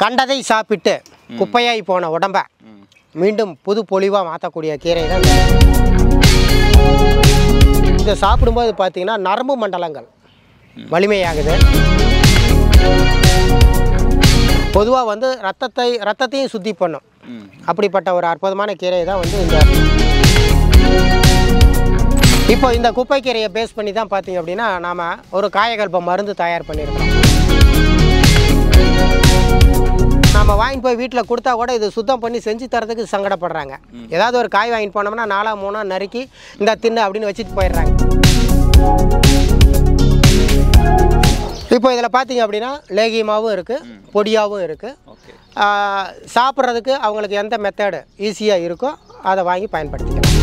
கண்டதை சாப்பிட்டு குப்பையாய் போன உடம்ப மீண்டும் புது பொலிவாக மாற்றக்கூடிய கீரை தான் இதை சாப்பிடும்போது பார்த்தீங்கன்னா நரம்பு மண்டலங்கள் வலிமையாகுது. பொதுவாக வந்து ரத்தத்தை ரத்தத்தையும் சுத்தி பண்ணும். அப்படிப்பட்ட ஒரு அற்புதமான கீரை தான் வந்து இந்த இப்போ இந்த குப்பை கீரையை பேஸ் பண்ணி தான் பார்த்தீங்க அப்படின்னா நாம் ஒரு காயகல்ப மருந்து தயார் பண்ணியிருக்கோம் நம்ம வாங்கிட்டு போய் வீட்டில் கொடுத்தா கூட இது சுத்தம் பண்ணி செஞ்சு தரதுக்கு சங்கடப்படுறாங்க. ஏதாவது ஒரு காய் வாங்கிட்டு போனோம்னா நாலா மூணா நறுக்கி இந்த தின்னு அப்படின்னு வச்சுட்டு போயிடுறாங்க. இப்போ இதில் பார்த்தீங்க அப்படின்னா லேகியமாகவும் இருக்குது பொடியாகவும் இருக்குது சாப்பிட்றதுக்கு அவங்களுக்கு எந்த மெத்தடு ஈஸியாக இருக்கோ அதை வாங்கி பயன்படுத்திக்கலாம்.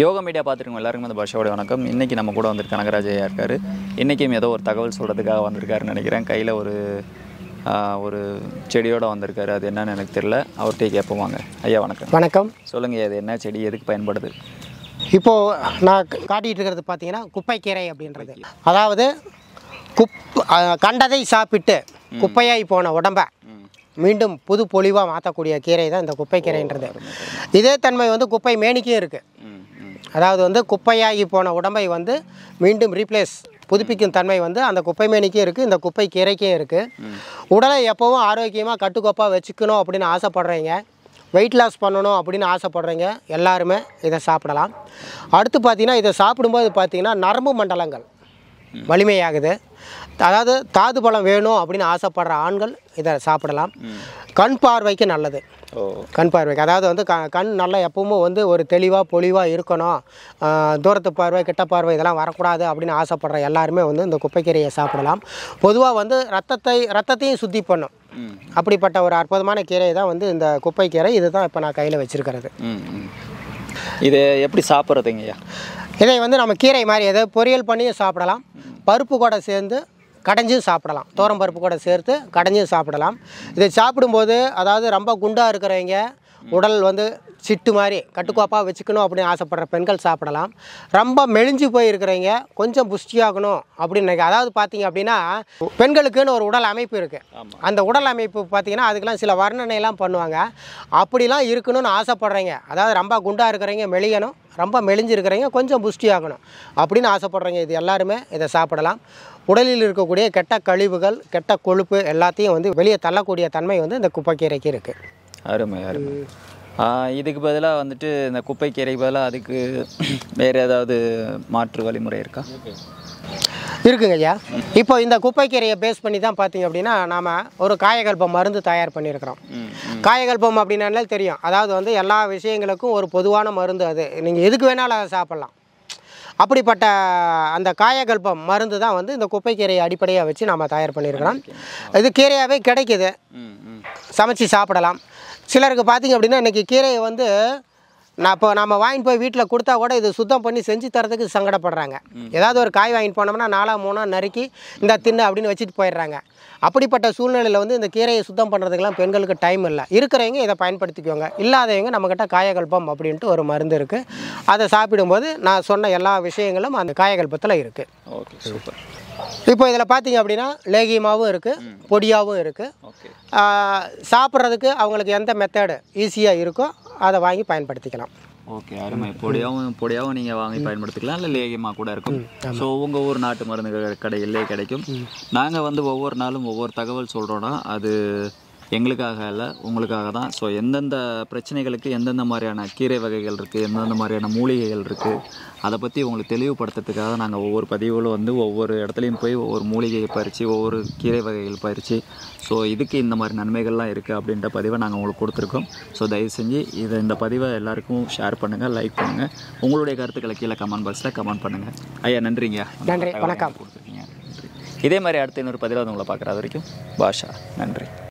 யோகா மீடியா பார்த்துருக்கோம் எல்லாருக்கும் வந்து பாஷாவோட வணக்கம். இன்றைக்கி நம்ம கூட வந்திருக்க கனகராஜ் ஐயா இருக்கார். இன்றைக்கும் ஏதோ ஒரு தகவல் சொல்கிறதுக்காக வந்திருக்காருன்னு நினைக்கிறேன். கையில் ஒரு ஒரு செடியோடு வந்திருக்காரு. அது என்னன்னு எனக்கு தெரியல. அவர்கிட்டயே கேட்போம் வாங்க. ஐயா வணக்கம். வணக்கம். சொல்லுங்கள் அது என்ன செடி? எதுக்கு பயன்படுது? இப்போது நான் காட்டிகிட்டு இருக்கிறது பார்த்தீங்கன்னா குப்பைக்கீரை அப்படின்றது. அதாவது குப் கண்டதை சாப்பிட்டு குப்பையாய் போன உடம்ப மீண்டும் புது பொலிவாக மாற்றக்கூடிய கீரை தான் இந்த குப்பைக்கீரைன்றது. இதே தன்மை வந்து குப்பை மேனிக்கும் இருக்குது அதாவது வந்து குப்பையாகி போன உடம்பை வந்து மீண்டும் ரீப்ளேஸ் புதுப்பிக்கும் தன்மை வந்து அந்த குப்பை மேனிக்கும் இருக்குது இந்த குப்பை கீரைக்கும் இருக்குது உடலை எப்போவும் ஆரோக்கியமாக கட்டுக்கோப்பாக வச்சுக்கணும் அப்படின்னு ஆசைப்படுறீங்க. வெயிட் லாஸ் பண்ணணும் அப்படின்னு ஆசைப்படுறீங்க. எல்லாருமே இதை சாப்பிடலாம். அடுத்து பார்த்திங்கன்னா இதை சாப்பிடும்போது பார்த்திங்கன்னா நரம்பு மண்டலங்கள். வலிமையாகுது. அதாவது தாது பழம் வேணும் அப்படின்னு ஆசைப்படுற ஆண்கள் இதை சாப்பிடலாம். கண் பார்வைக்கு நல்லது. கண் பார்வைக்கு. அதாவது வந்து க கண் நல்லா எப்பவும் வந்து ஒரு தெளிவாக பொலிவாக இருக்கணும். தூரத்து பார்வை கிட்ட பார்வை இதெல்லாம் வரக்கூடாது அப்படின்னு ஆசைப்படுற எல்லாருமே வந்து இந்த குப்பைக்கீரையை சாப்பிடலாம். பொதுவாக வந்து ரத்தத்தை ரத்தத்தையும் சுத்தி பண்ணும். அப்படிப்பட்ட ஒரு அற்புதமான கீரை தான் வந்து இந்த குப்பைக்கீரை இதுதான் இப்போ நான் கையில் வச்சுருக்கிறது. இது எப்படி சாப்பிட்றதுங்க ஐயா? இதை வந்து நம்ம கீரை மாதிரி எதாவது பொரியல் பண்ணியும் சாப்பிடலாம். பருப்பு கூட சேர்ந்து கடைஞ்சும் சாப்பிடலாம். தோரம் பருப்பு கூட சேர்த்து கடைஞ்சும் சாப்பிடலாம். இதை சாப்பிடும்போது அதாவது ரொம்ப குண்டாக இருக்கிறவங்க உடல் வந்து சிட்டு மாதிரி கட்டுக்கோப்பாக வச்சுக்கணும் அப்படின்னு ஆசைப்படுற பெண்கள் சாப்பிடலாம். ரொம்ப மெலிஞ்சு போய் இருக்கிறவங்க கொஞ்சம் புஷ்டியாகணும் அப்படின்னு நினைக்க அதாவது பார்த்தீங்க அப்படின்னா பெண்களுக்குன்னு ஒரு உடல் அமைப்பு இருக்குது அந்த உடல் அமைப்பு பார்த்தீங்கன்னா அதுக்கெல்லாம் சில வர்ணனைலாம் பண்ணுவாங்க. அப்படிலாம் இருக்கணும்னு ஆசைப்படுறீங்க. அதாவது ரொம்ப குண்டாக இருக்கிறவங்க மெலியணும். ரொம்ப மெலிஞ்சு இருக்கிறவங்க கொஞ்சம் புஷ்டி ஆகணும் அப்படின்னு ஆசைப்படுறீங்க. இது எல்லாருமே இதை சாப்பிடலாம். உடலில் இருக்கக்கூடிய கெட்ட கழிவுகள் கெட்ட கொழுப்பு எல்லாத்தையும் வந்து வெளியே தள்ளக்கூடிய தன்மை வந்து இந்த குப்பைக்கீரைக்கு இருக்குது அருமை அருமை. இதுக்கு பதிலாக வந்துட்டு இந்த குப்பைக்கீரைக்கு பதிலாக அதுக்கு வேறு ஏதாவது மாற்று வழிமுறை இருக்கா? இருக்குங்க ஐயா. இப்போ இந்த குப்பைக்கீரையை பேஸ் பண்ணி தான் பார்த்தீங்க அப்படின்னா நாம் ஒரு காயகல்ப மருந்து தயார் பண்ணியிருக்கிறோம். காயகல்பம் அப்படின்னாலே தெரியும். அதாவது வந்து எல்லா விஷயங்களுக்கும் ஒரு பொதுவான மருந்து அது. நீங்கள் எதுக்கு வேணாலும் அதை சாப்பிட்லாம். அப்படிப்பட்ட அந்த காயகல்பம் மருந்து தான் வந்து இந்த குப்பைக்கீரையை அடிப்படையாக வச்சு நம்ம தயார் பண்ணியிருக்கிறோம். இது கீரையாகவே கிடைக்குது. சமைச்சு சாப்பிடலாம். சிலருக்கு பார்த்தீங்க அப்படின்னா இன்றைக்கி கீரையை வந்து நான் இப்போ நம்ம வாங்கிட்டு போய் வீட்டில் கொடுத்தா கூட இது சுத்தம் பண்ணி செஞ்சு தரதுக்கு சங்கடப்படுறாங்க. ஏதாவது ஒரு காய் வாங்கிட்டு போனோம்னா நாலா மூணா நறுக்கி இந்த தின்னு அப்படின்னு வச்சுட்டு போயிடுறாங்க. அப்படிப்பட்ட சூழ்நிலையில் வந்து இந்த கீரையை சுத்தம் பண்ணுறதுக்கெல்லாம் பெண்களுக்கு டைம் இல்லை. இருக்கிறவங்க இதை பயன்படுத்திக்குவாங்க இல்லாதவங்க நம்மக்கிட்ட காயகல்பம் அப்படின்ட்டு ஒரு மருந்து இருக்குது அதை சாப்பிடும்போது நான் சொன்ன எல்லா விஷயங்களும் அந்த காயகல்பத்தில் இருக்குது ஓகே சூப்பர். இப்போ இதில் பார்த்தீங்க அப்படின்னா லேகியமாகவும் இருக்குது பொடியாகவும் இருக்குது சாப்பிட்றதுக்கு அவங்களுக்கு எந்த மெத்தடு ஈஸியாக இருக்கோ அதை வாங்கி பயன்படுத்திக்கலாம். ஓகே அருமை. பொடியாகவும் பொடியாகவும் நீங்கள் வாங்கி பயன்படுத்திக்கலாம். இல்லை லேகியமாக கூட இருக்கும். ஸோ உங்கள் ஊர் நாட்டு மருந்து கடையிலே கிடைக்கும். நாங்கள் வந்து ஒவ்வொரு நாளும் ஒவ்வொரு தகவல் சொல்கிறோன்னா அது எங்களுக்காக இல்லை உங்களுக்காக தான். ஸோ எந்தெந்த பிரச்சனைகளுக்கு எந்தெந்த மாதிரியான கீரை வகைகள் இருக்குது எந்தெந்த மாதிரியான மூலிகைகள் இருக்குது அதை பற்றி உங்களுக்கு தெளிவுபடுத்துறதுக்காக நாங்கள் ஒவ்வொரு பதிவுகளும் வந்து ஒவ்வொரு இடத்துலையும் போய் ஒவ்வொரு மூலிகையை பறித்து ஒவ்வொரு கீரை வகைகள் பறித்து ஸோ இதுக்கு இந்த மாதிரி நன்மைகள்லாம் இருக்குது அப்படின்ற பதிவை நாங்கள் உங்களுக்கு கொடுத்துருக்கோம். ஸோ தயவு செஞ்சு இதை இந்த பதிவை எல்லாருக்கும் ஷேர் பண்ணுங்கள் லைக் பண்ணுங்கள் உங்களுடைய கருத்துக்களை கீழே கமெண்ட் பாக்ஸில் கமெண்ட் பண்ணுங்கள் ஐயா நன்றிங்க. நன்றி வணக்கம். கொடுத்துருக்கீங்க. நன்றி. இதே மாதிரி அடுத்த இன்னொரு பதிவில் உங்களை பார்க்குற வரைக்கும் பாஷா நன்றி.